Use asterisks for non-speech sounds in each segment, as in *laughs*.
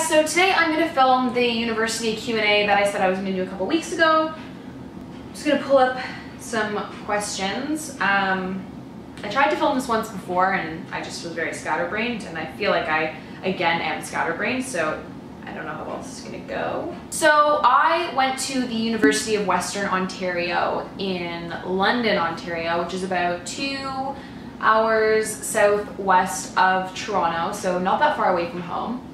guys, so today I'm going to film the university Q&A that I said I was going to do a couple weeks ago. I'm just going to pull up some questions. Um, I tried to film this once before and I just was very scatterbrained and I feel like I, again, am scatterbrained, so I don't know how else it's going to go. So I went to the University of Western Ontario in London, Ontario, which is about two hours southwest of Toronto, so not that far away from home.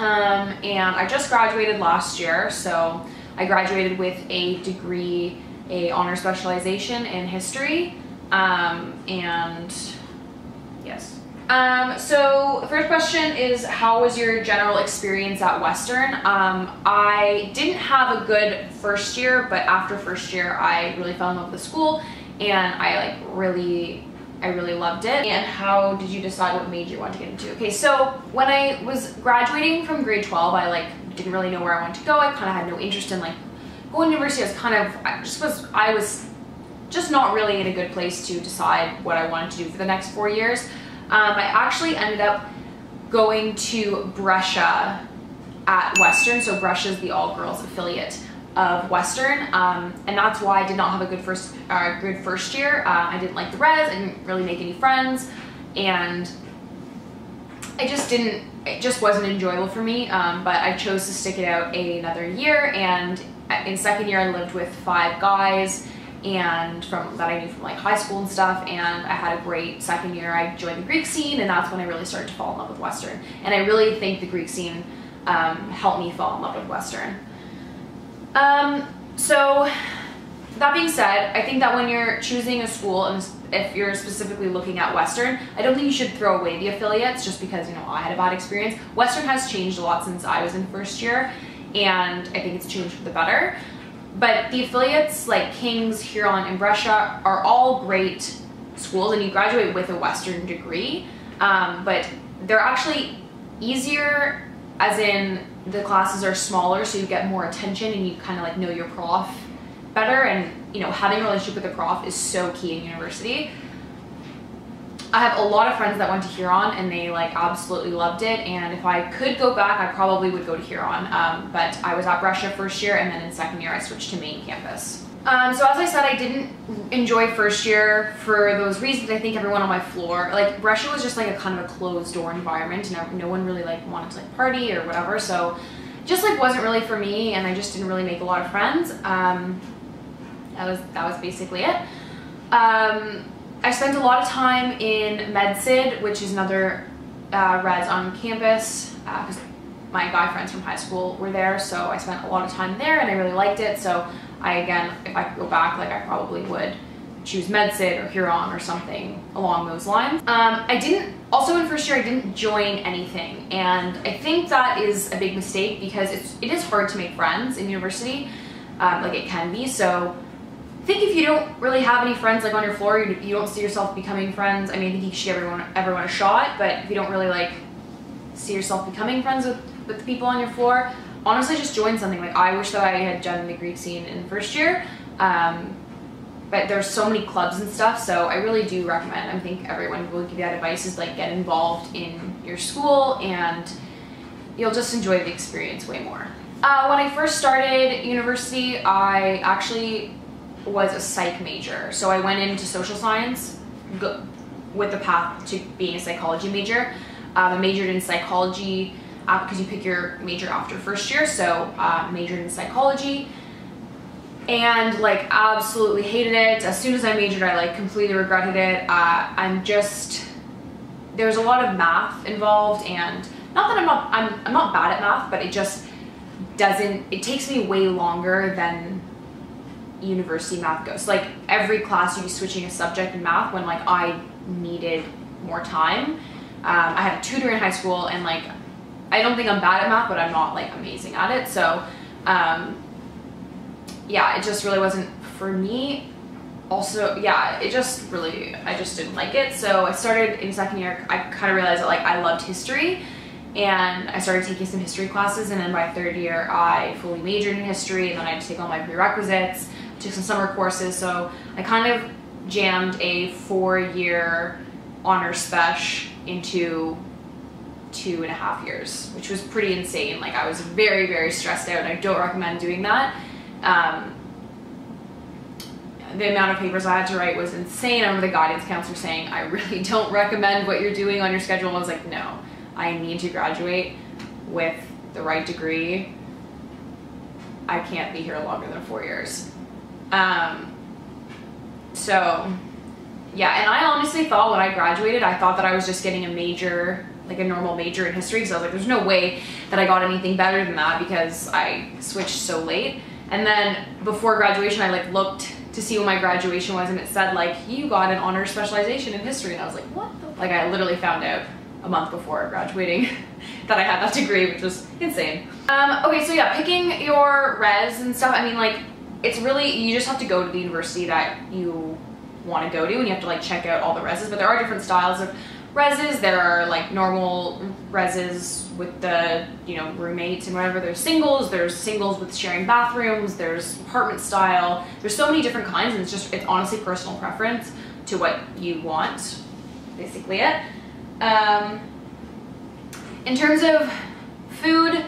Um, and I just graduated last year, so I graduated with a degree, a honor specialization in history, um, and yes. Um, so first question is how was your general experience at Western? Um, I didn't have a good first year, but after first year I really fell in love with the school and I like really I really loved it. And how did you decide what major you wanted to get into? Okay, so when I was graduating from grade 12, I like didn't really know where I wanted to go. I kind of had no interest in like going to university. I was kind of, I just was, I was just not really in a good place to decide what I wanted to do for the next four years. Um, I actually ended up going to Brescia at Western. So Brescia is the all girls affiliate of Western, um, and that's why I did not have a good first uh, good first year. Uh, I didn't like the res, I didn't really make any friends, and I just didn't. It just wasn't enjoyable for me. Um, but I chose to stick it out another year, and in second year I lived with five guys and from that I knew from like high school and stuff and I had a great second year I joined the Greek scene and that's when I really started to fall in love with Western and I really think the Greek scene um, helped me fall in love with Western um, so that being said, I think that when you're choosing a school and if you're specifically looking at Western, I don't think you should throw away the affiliates just because, you know, I had a bad experience. Western has changed a lot since I was in first year and I think it's changed for the better. But the affiliates like King's, Huron, and Brescia are all great schools and you graduate with a Western degree. Um, but they're actually easier as in the classes are smaller so you get more attention and you kind of like know your prof better and you know having a relationship with the prof is so key in university I have a lot of friends that went to Huron and they like absolutely loved it and if I could go back I probably would go to Huron um, but I was at Brescia first year and then in second year I switched to main campus. Um, so as I said, I didn't enjoy first year for those reasons. I think everyone on my floor, like Brescia was just like a kind of a closed door environment and no one really like wanted to like party or whatever. So just like wasn't really for me and I just didn't really make a lot of friends. Um, that was, that was basically it. Um, I spent a lot of time in MedSyd, which is another uh, res on campus because uh, my guy friends from high school were there. So I spent a lot of time there and I really liked it. So I, again, if I could go back, like I probably would choose MedSyd or Huron or something along those lines. Um, I didn't, also in first year, I didn't join anything. And I think that is a big mistake because it's, it is hard to make friends in university, um, like it can be. So I think if you don't really have any friends like on your floor, you, you don't see yourself becoming friends. I mean, I think you should give everyone, everyone a shot, but if you don't really like see yourself becoming friends with, with the people on your floor, honestly just join something. Like I wish that I had done the Greek scene in first year. Um, but there's so many clubs and stuff, so I really do recommend. I think everyone will give you that advice is like get involved in your school and you'll just enjoy the experience way more. Uh, when I first started university, I actually was a psych major. So I went into social science with the path to being a psychology major. Um, I majored in psychology because uh, you pick your major after first year. So uh, majored in psychology and like absolutely hated it. As soon as I majored, I like completely regretted it. Uh, I'm just, there's a lot of math involved and not that I'm not, I'm, I'm not bad at math, but it just doesn't, it takes me way longer than university math goes. Like every class you'd be switching a subject in math when like I needed more time. Um, I had a tutor in high school and like I don't think I'm bad at math, but I'm not like amazing at it. So um, yeah, it just really wasn't for me. Also, yeah, it just really, I just didn't like it. So I started in second year, I kind of realized that like I loved history and I started taking some history classes and then by third year I fully majored in history and then I had to take all my prerequisites, took some summer courses. So I kind of jammed a four year honor spec into two and a half years, which was pretty insane. Like I was very, very stressed out and I don't recommend doing that. Um, the amount of papers I had to write was insane. I remember the guidance counselor saying, I really *laughs* don't recommend what you're doing on your schedule. I was like, no, I need to graduate with the right degree. I can't be here longer than four years. Um, so yeah, and I honestly thought when I graduated, I thought that I was just getting a major, like a normal major in history. So I was like, there's no way that I got anything better than that because I switched so late. And then before graduation, I like looked to see what my graduation was and it said like, you got an honors specialization in history. And I was like, what the? Like I literally found out a month before graduating *laughs* that I had that degree, which was insane. Um, okay, so yeah, picking your res and stuff, I mean like, it's really, you just have to go to the university that you want to go to and you have to like check out all the reses, but there are different styles of reses. There are like normal reses with the, you know, roommates and whatever. There's singles, there's singles with sharing bathrooms, there's apartment style. There's so many different kinds and it's just, it's honestly personal preference to what you want, basically it. Um, in terms of food,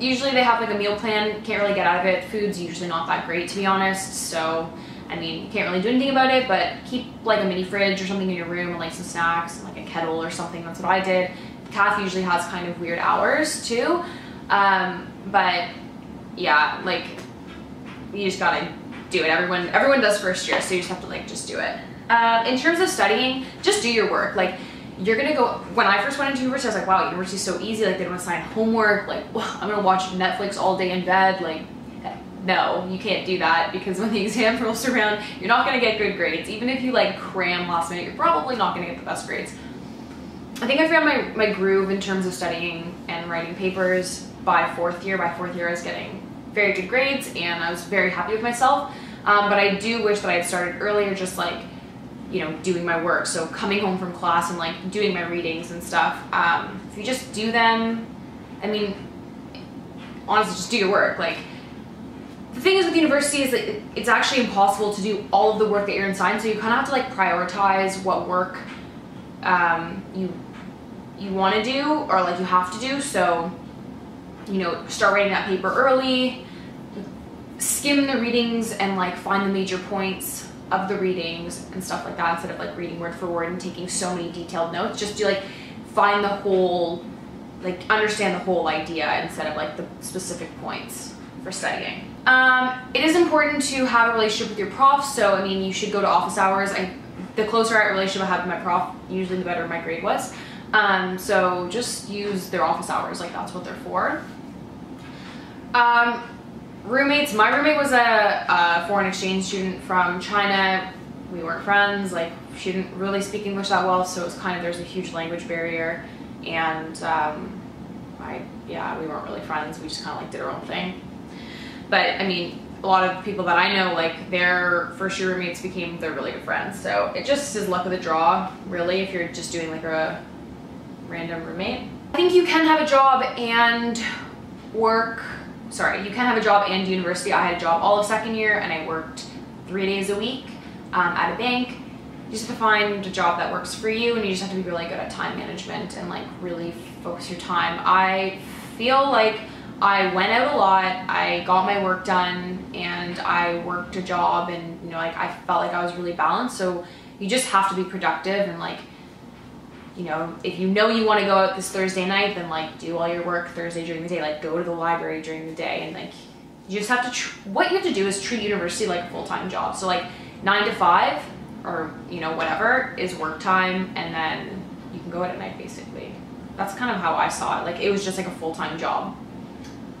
usually they have like a meal plan, can't really get out of it. Food's usually not that great to be honest, so I mean, you can't really do anything about it, but keep like a mini fridge or something in your room and like some snacks and like a kettle or something. That's what I did. CAF usually has kind of weird hours too. Um, but yeah, like you just gotta do it. Everyone, everyone does first year, so you just have to like just do it. Um, in terms of studying, just do your work. Like you're gonna go, when I first went into university, I was like, wow, university's so easy. Like they don't assign homework. Like *laughs* I'm gonna watch Netflix all day in bed. Like no, you can't do that because when the *laughs* exam rolls around, you're not gonna get good grades. Even if you like cram last minute, you're probably not gonna get the best grades. I think I found my, my groove in terms of studying and writing papers by fourth year. By fourth year, I was getting very good grades and I was very happy with myself. Um, but I do wish that I had started earlier, just like, you know, doing my work. So coming home from class and like doing my readings and stuff. Um, if you just do them, I mean, honestly, just do your work. Like, the thing is with university is that it's actually impossible to do all of the work that you're in science, so you kind of have to like prioritize what work um, you you want to do or like you have to do. So, you know, start writing that paper early, skim the readings and like find the major points of the readings and stuff like that instead of like reading word for word and taking so many detailed notes. Just do like find the whole, like understand the whole idea instead of like the specific points for studying. Um, it is important to have a relationship with your prof, so I mean, you should go to office hours. I, the closer I relationship I have with my prof, usually the better my grade was. Um, so just use their office hours, like that's what they're for. Um, roommates, my roommate was a, a foreign exchange student from China. We weren't friends, like she didn't really speak English that well, so it was kind of, there's a huge language barrier. And um, I, yeah, we weren't really friends. We just kind of like did our own thing. But I mean, a lot of people that I know, like their first year roommates became their really good friends. So it just is luck of the draw, really, if you're just doing like a random roommate. I think you can have a job and work, sorry, you can have a job and university. I had a job all of second year and I worked three days a week um, at a bank. You just have to find a job that works for you and you just have to be really good at time management and like really focus your time. I feel like I went out a lot, I got my work done, and I worked a job, and you know, like I felt like I was really balanced. So you just have to be productive and like, you know, if you know you want to go out this Thursday night, then like do all your work Thursday during the day. Like go to the library during the day, and like you just have to. what you have to do is treat university like a full time job. So like nine to five, or you know whatever is work time, and then you can go out at night basically. That's kind of how I saw it. Like it was just like a full time job.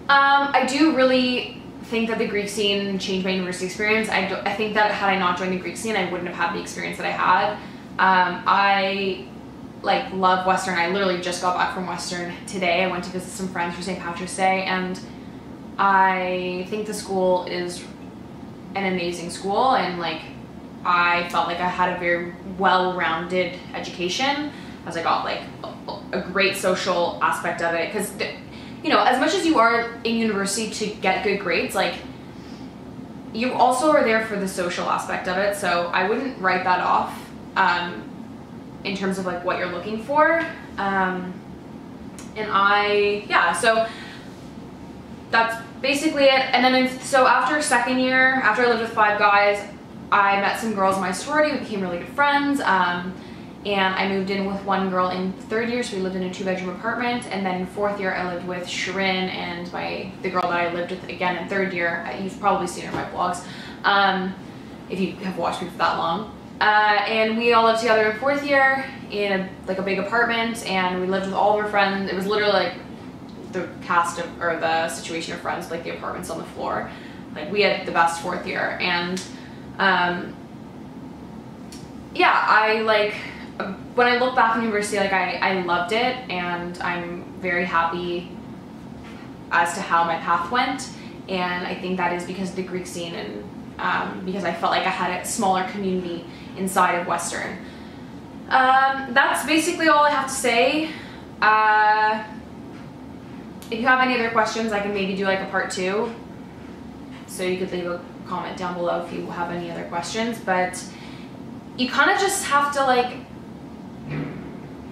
Um, I do really think that the Greek scene changed my university experience. I, do, I think that had I not joined the Greek scene, I wouldn't have had the experience that I had. Um, I like love Western. I literally just got back from Western today. I went to visit some friends for St. Patrick's Day and I think the school is an amazing school and like I felt like I had a very well-rounded education as I got like a, a great social aspect of it because you know, as much as you are in university to get good grades, like you also are there for the social aspect of it. So I wouldn't write that off um, in terms of like what you're looking for. Um, and I, yeah, so that's basically it. And then, in, so after second year, after I lived with five guys, I met some girls in my sorority. We became really good friends. Um, and I moved in with one girl in third year, so we lived in a two bedroom apartment. And then fourth year, I lived with Sharon and my the girl that I lived with again in third year. Uh, you've probably seen her in my vlogs, um, if you have watched me for that long. Uh, and we all lived together in fourth year in a, like a big apartment, and we lived with all of our friends. It was literally like the cast of or the situation of friends, like the apartments on the floor. Like we had the best fourth year, and um, yeah, I like when I look back on university, like I, I loved it and I'm very happy as to how my path went. And I think that is because of the Greek scene and um, because I felt like I had a smaller community inside of Western. Um, that's basically all I have to say. Uh, if you have any other questions, I can maybe do like a part two. So you could leave a comment down below if you have any other questions. But you kind of just have to like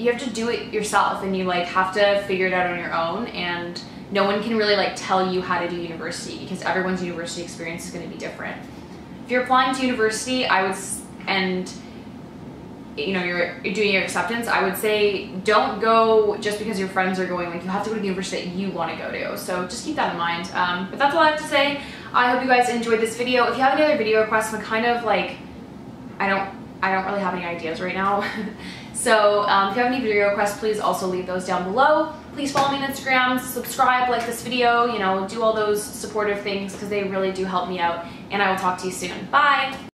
you have to do it yourself and you like have to figure it out on your own and no one can really like tell you how to do university because everyone's university experience is going to be different. If you're applying to university, I would and you know you're, doing your acceptance, I would say don't go just because your friends are going. Like you have to go to the university that you want to go to. So just keep that in mind. Um, but that's all I have to say. I hope you guys enjoyed this video. If you have any other video requests, I'm kind of like I don't I don't really have any ideas right now. *laughs* So um, if you have any video requests, please also leave those down below. Please follow me on Instagram, subscribe, like this video, you know, do all those supportive things because they really do help me out. And I will talk to you soon. Bye!